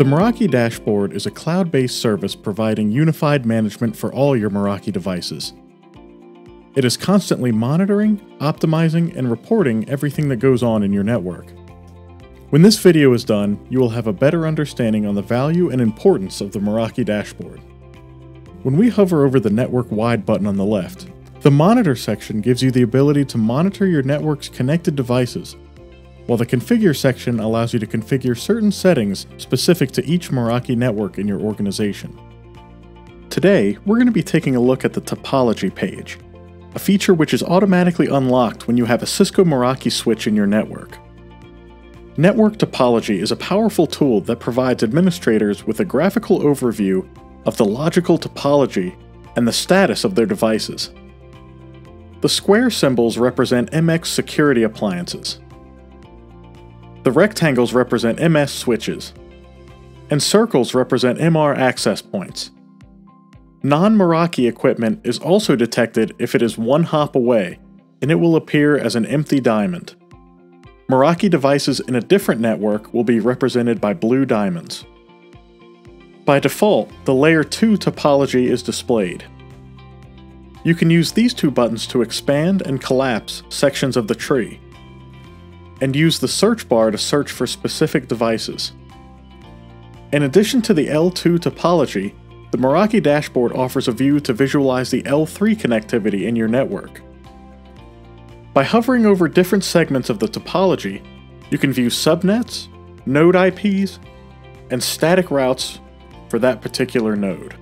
The Meraki Dashboard is a cloud based service providing unified management for all your Meraki devices. It is constantly monitoring, optimizing, and reporting everything that goes on in your network. When this video is done, you will have a better understanding on the value and importance of the Meraki dashboard. When we hover over the Network Wide button on the left, the Monitor section gives you the ability to monitor your network's connected devices while the Configure section allows you to configure certain settings specific to each Meraki network in your organization. Today, we're going to be taking a look at the Topology page, a feature which is automatically unlocked when you have a Cisco Meraki switch in your network. Network Topology is a powerful tool that provides administrators with a graphical overview of the logical topology and the status of their devices. The square symbols represent MX security appliances, the rectangles represent MS switches, and circles represent MR access points. Non-Meraki equipment is also detected if it is one hop away, and it will appear as an empty diamond. Meraki devices in a different network will be represented by blue diamonds. By default, the Layer 2 topology is displayed. You can use these two buttons to expand and collapse sections of the tree and use the search bar to search for specific devices. In addition to the L2 topology, the Meraki dashboard offers a view to visualize the L3 connectivity in your network. By hovering over different segments of the topology, you can view subnets, node IPs, and static routes for that particular node.